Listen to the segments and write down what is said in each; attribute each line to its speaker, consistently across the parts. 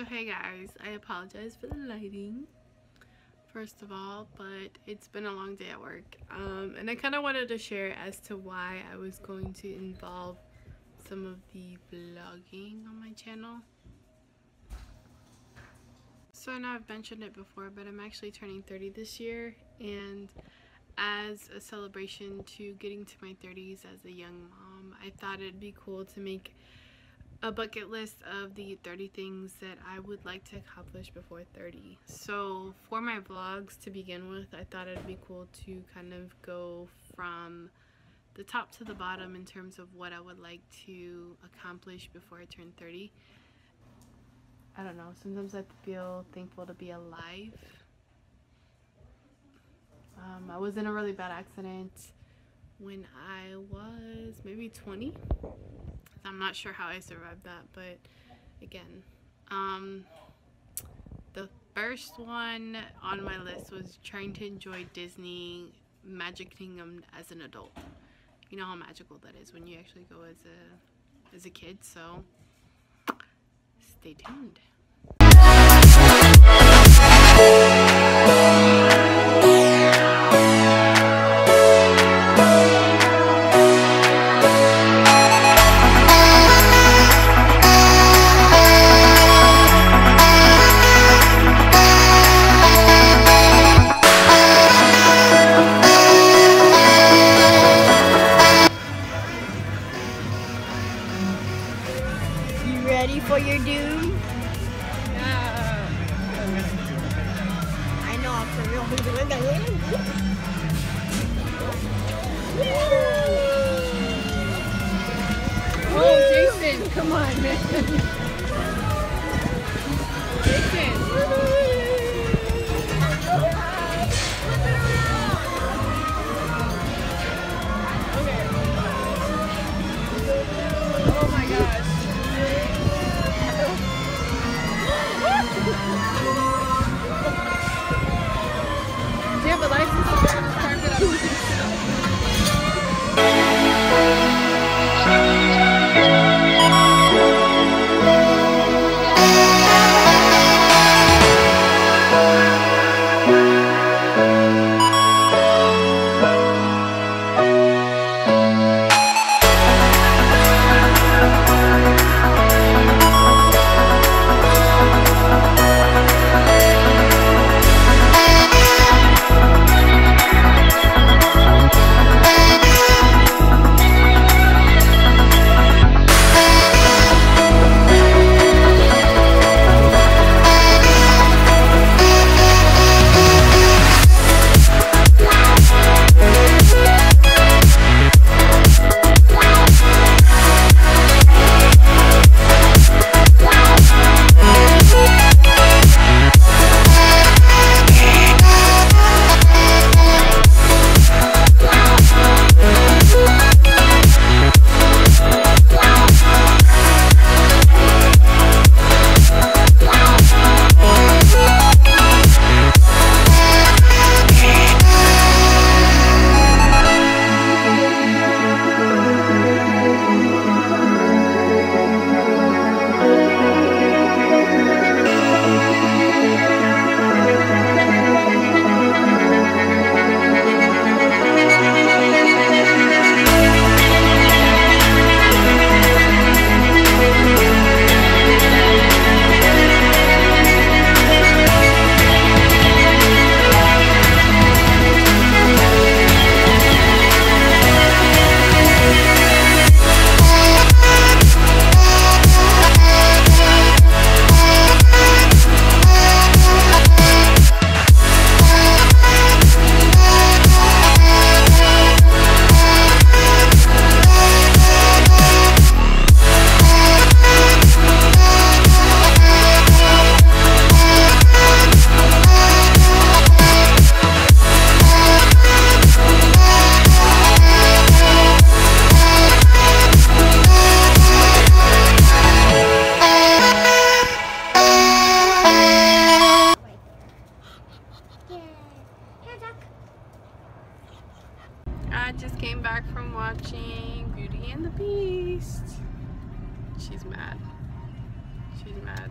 Speaker 1: So hey guys, I apologize for the lighting first of all, but it's been a long day at work. Um, and I kind of wanted to share as to why I was going to involve some of the vlogging on my channel. So I know I've mentioned it before, but I'm actually turning 30 this year and as a celebration to getting to my 30s as a young mom, I thought it'd be cool to make a bucket list of the 30 things that I would like to accomplish before 30. So for my vlogs to begin with, I thought it'd be cool to kind of go from the top to the bottom in terms of what I would like to accomplish before I turn 30. I don't know, sometimes I feel thankful to be alive. Um, I was in a really bad accident when I was maybe 20 I'm not sure how I survived that, but again, um, the first one on my list was trying to enjoy Disney Magic Kingdom as an adult. You know how magical that is when you actually go as a as a kid, so stay tuned. Oh, Jason, come on, man. mad.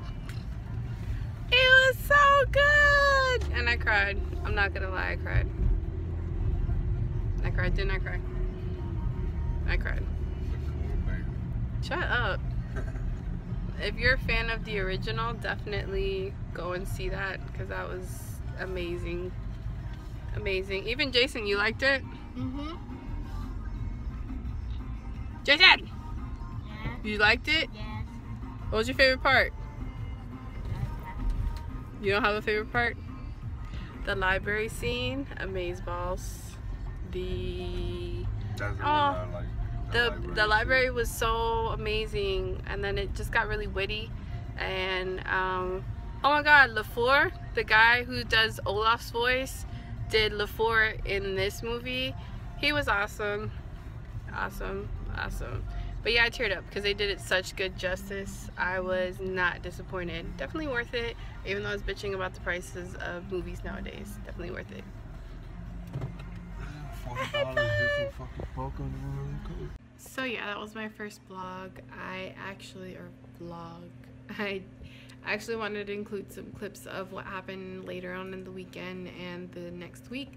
Speaker 1: It was so good! And I cried. I'm not gonna lie, I cried. I cried, didn't I cry? I cried. Shut up. if you're a fan of the original, definitely go and see that because that was amazing. Amazing. Even Jason, you liked it?
Speaker 2: Mm-hmm.
Speaker 1: Jason!
Speaker 2: Yeah.
Speaker 1: You liked it?
Speaker 2: Yes.
Speaker 1: What was your favorite part? You don't have a favorite part? The library scene, amaze balls. The
Speaker 3: That's the
Speaker 1: Oh,
Speaker 3: like.
Speaker 1: the the library was so amazing and then it just got really witty and um oh my god LeFou the guy who does Olaf's voice did LeFou in this movie he was awesome awesome awesome but yeah I teared up because they did it such good justice I was not disappointed definitely worth it even though I was bitching about the prices of movies nowadays definitely worth it
Speaker 3: Forty dollars just for fucking popcorn and really cool.
Speaker 1: So yeah, that was my first vlog. I actually, or vlog, I actually wanted to include some clips of what happened later on in the weekend and the next week.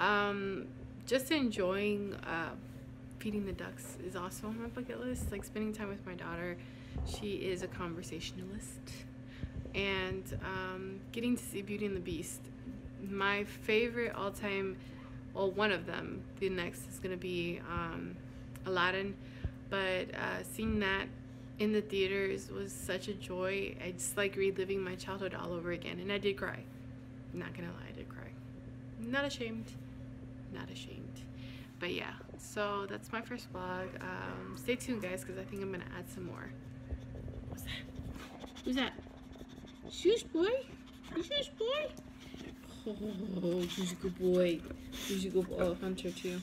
Speaker 1: Um, just enjoying uh, feeding the ducks is also on my bucket list. Like spending time with my daughter. She is a conversationalist. And um, getting to see Beauty and the Beast. My favorite all-time, well, one of them. The next is gonna be um, Aladdin, but uh, seeing that in the theaters was such a joy. I just like reliving my childhood all over again, and I did cry. Not gonna lie, I did cry. Not ashamed. Not ashamed. But yeah, so that's my first vlog. Um, stay tuned, guys, because I think I'm gonna add some more. What's that? Who's that? Shoes boy? Shoes boy? Oh, he's a good boy. He's a good boy. Oh, Hunter too.